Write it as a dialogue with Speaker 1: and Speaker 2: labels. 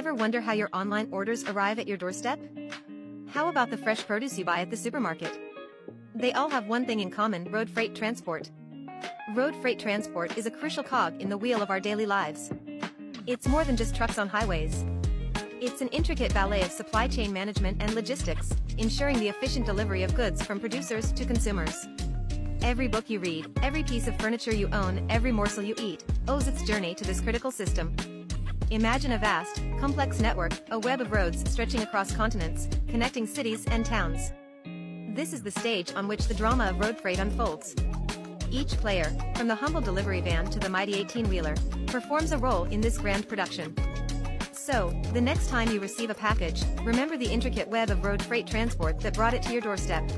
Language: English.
Speaker 1: Ever wonder how your online orders arrive at your doorstep? How about the fresh produce you buy at the supermarket? They all have one thing in common, road freight transport. Road freight transport is a crucial cog in the wheel of our daily lives. It's more than just trucks on highways. It's an intricate ballet of supply chain management and logistics, ensuring the efficient delivery of goods from producers to consumers. Every book you read, every piece of furniture you own, every morsel you eat, owes its journey to this critical system. Imagine a vast, complex network, a web of roads stretching across continents, connecting cities and towns. This is the stage on which the drama of road freight unfolds. Each player, from the humble delivery van to the mighty 18-wheeler, performs a role in this grand production. So, the next time you receive a package, remember the intricate web of road freight transport that brought it to your doorstep.